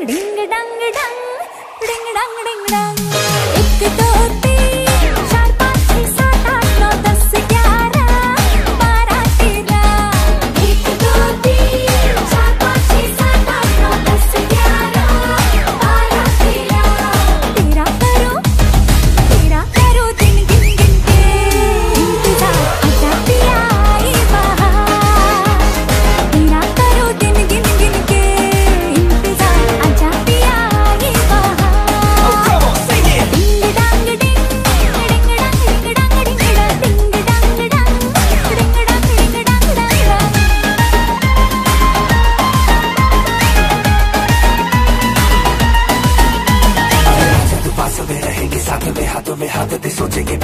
डंग डिंग डंग डंग डिंग डंग डिंग डंग एक दो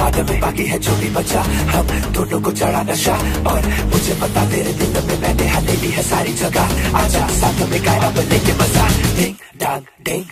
बाद में बाकी है जो भी बचा। हम दोनों को चढ़ा नशा और मुझे पता तेरे दिल में मैंने हथेली है सारी जगह। आजा, साथ में गायरा बनने के मज़ा। डिंग डांग डिंग